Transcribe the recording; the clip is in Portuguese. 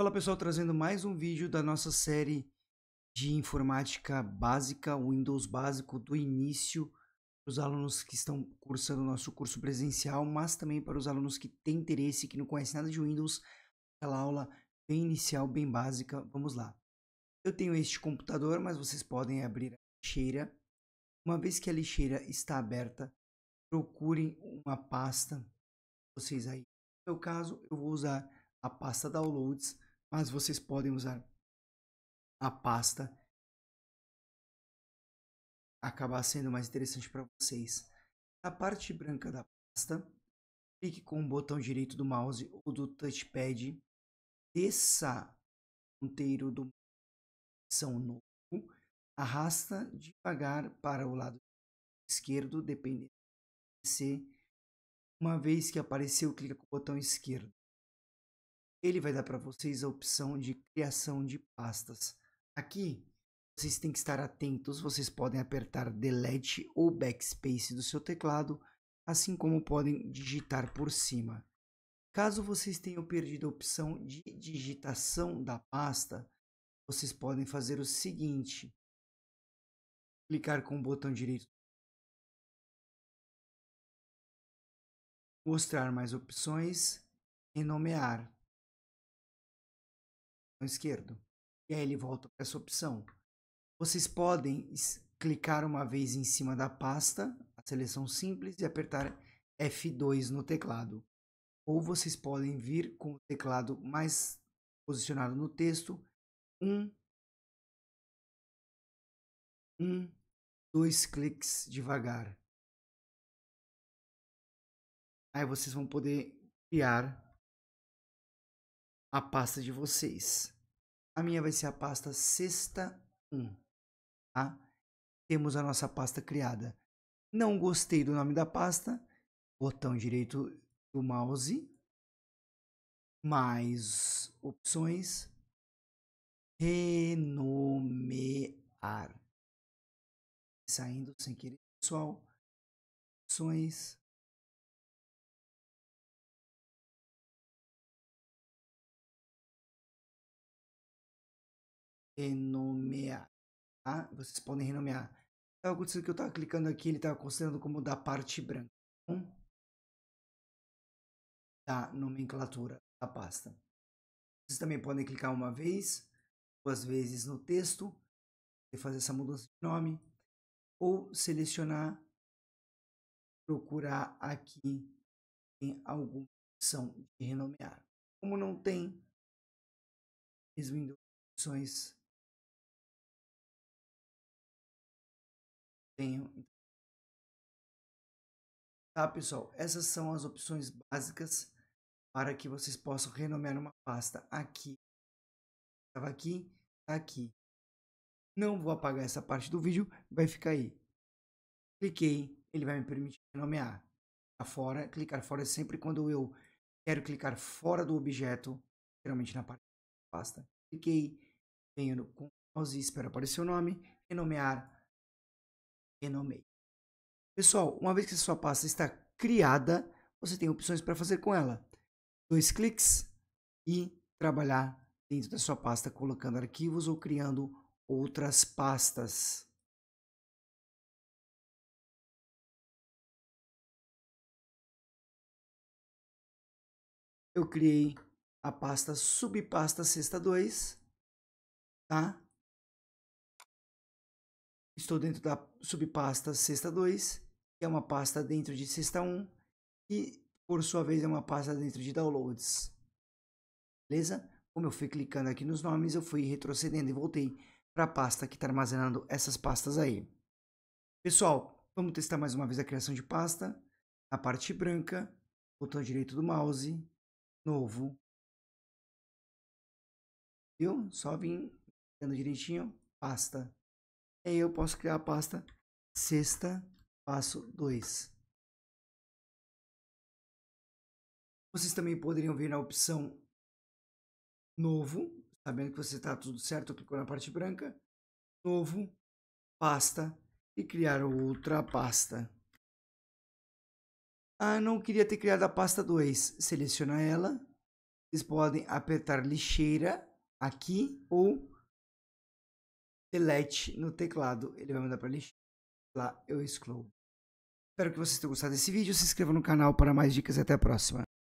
Fala pessoal, trazendo mais um vídeo da nossa série de informática básica, Windows básico do início para os alunos que estão cursando o nosso curso presencial, mas também para os alunos que têm interesse, que não conhecem nada de Windows, aquela aula bem inicial, bem básica. Vamos lá. Eu tenho este computador, mas vocês podem abrir a lixeira. Uma vez que a lixeira está aberta, procurem uma pasta. Vocês aí, no meu caso, eu vou usar a pasta Downloads, mas vocês podem usar a pasta acabar sendo mais interessante para vocês. Na parte branca da pasta, clique com o botão direito do mouse ou do touchpad, desça o ponteiro do são novo, arrasta devagar para o lado esquerdo, dependendo de ser. Uma vez que apareceu, clica com o botão esquerdo. Ele vai dar para vocês a opção de criação de pastas. Aqui, vocês têm que estar atentos, vocês podem apertar Delete ou Backspace do seu teclado, assim como podem digitar por cima. Caso vocês tenham perdido a opção de digitação da pasta, vocês podem fazer o seguinte: clicar com o botão direito, mostrar mais opções e nomear. Esquerdo. E aí ele volta para essa opção. Vocês podem clicar uma vez em cima da pasta, a seleção simples, e apertar F2 no teclado. Ou vocês podem vir com o teclado mais posicionado no texto um, um, dois cliques devagar. Aí vocês vão poder criar a pasta de vocês. A minha vai ser a pasta sexta 1. Tá? Temos a nossa pasta criada. Não gostei do nome da pasta. Botão direito do mouse. Mais opções renomear. Saindo sem querer, pessoal. Opções. Renomear. Tá? Vocês podem renomear. Estava acontecendo que eu estava clicando aqui, ele estava considerando como da parte branca. Então, da nomenclatura da pasta. Vocês também podem clicar uma vez duas vezes no texto e fazer essa mudança de nome ou selecionar, procurar aqui em alguma opção de renomear. Como não tem, mesmo em opções, tenho. Tá, pessoal? Essas são as opções básicas para que vocês possam renomear uma pasta aqui Estava aqui, tá aqui. Não vou apagar essa parte do vídeo, vai ficar aí. Cliquei, ele vai me permitir nomear. Tá fora, clicar fora é sempre quando eu quero clicar fora do objeto, geralmente na parte da pasta. Cliquei, venho com mouse, espero aparecer o nome, renomear, renomei. Pessoal, uma vez que sua pasta está criada, você tem opções para fazer com ela. Dois cliques e trabalhar dentro da sua pasta colocando arquivos ou criando outras pastas. Eu criei a pasta subpasta sexta 2, tá? Estou dentro da subpasta sexta 2, que é uma pasta dentro de sexta 1 e por sua vez é uma pasta dentro de downloads. Beleza? Como eu fui clicando aqui nos nomes, eu fui retrocedendo e voltei para a pasta que está armazenando essas pastas aí. Pessoal, vamos testar mais uma vez a criação de pasta. A parte branca, botão direito do mouse, novo. Viu? Só vim dando direitinho, pasta. Aí eu posso criar a pasta sexta, passo 2. Vocês também poderiam ver na opção novo, sabendo que você está tudo certo, clicou na parte branca, novo, pasta e criar outra pasta. Ah, não queria ter criado a pasta 2. Seleciona ela, Vocês podem apertar lixeira aqui ou delete no teclado. Ele vai mandar para lixeira. Lá eu excluo. Espero que vocês tenham gostado desse vídeo. Se inscreva no canal para mais dicas e até a próxima.